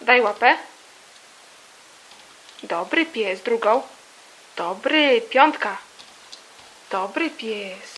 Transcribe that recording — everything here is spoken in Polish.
Daj łapę. Dobry pies. Drugą. Dobry. Piątka. Dobry pies.